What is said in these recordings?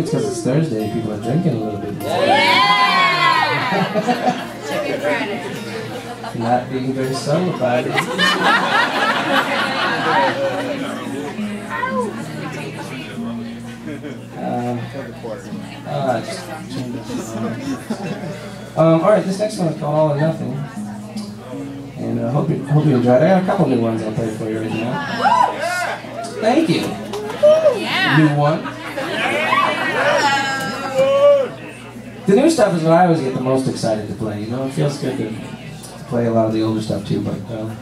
It's because it's Thursday, people are drinking a little bit. Yeah! Not being very subtle about it. Um, uh, just. Um, all right, this next one is called All or Nothing, and uh, hope you hope you enjoyed. it. I got a couple new ones I'll play for you right now. Thank you. Yeah! New one. The new stuff is what I always get the most excited to play. You know, it feels good to, play a lot of the older stuff too. But uh,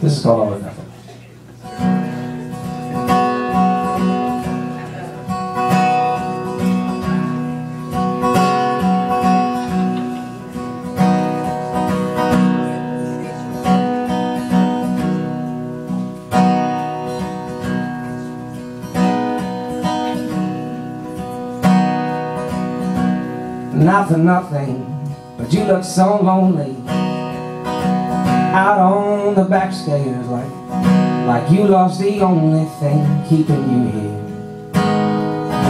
this is called All or Nothing. Not for nothing, but you look so lonely. Out on the back stairs like Like you lost the only thing keeping you here.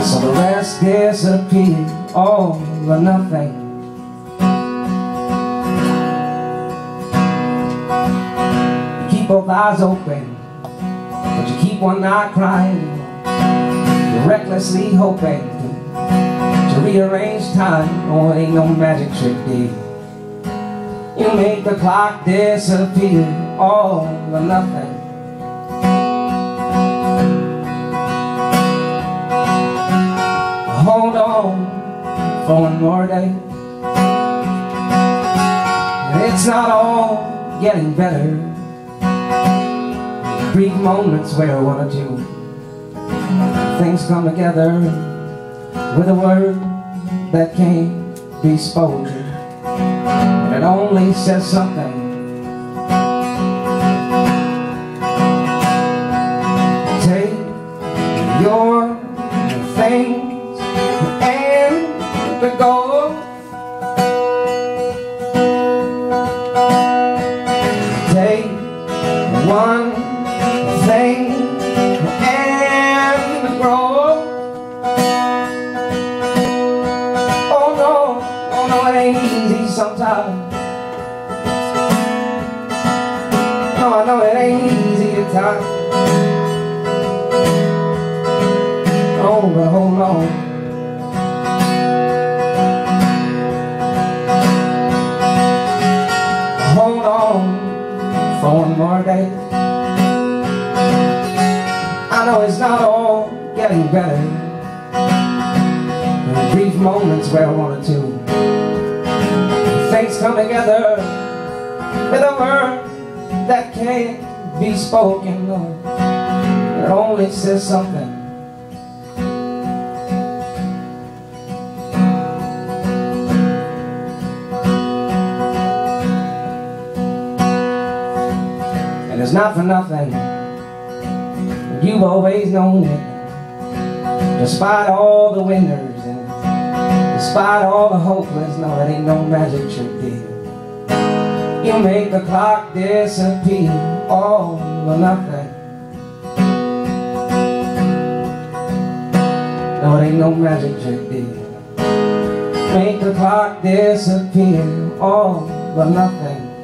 So the rest disappeared, all or nothing. You keep both eyes open But you keep one eye crying. You're recklessly hoping rearrange time Oh, it ain't no magic trick, dear You make the clock disappear All or nothing. Hold on for one more day. It's not all getting better. Brief moments where one or two. Things come together with a word that can't be spoken. And it only says something. Take your things and go take one sometimes. No, I know it ain't easy at times. Oh, but hold on. Hold on for one more day. I know it's not all getting better brief moments where I or two things come together with a word that can't be spoken Lord. it only says something. And it's not for nothing. You've always known it despite all the winners and despite all the hopeless, no, it ain't no magic trick, dear. You make the clock disappear, all or nothing. No, it ain't no magic trick, dear. Make the clock disappear, all or nothing.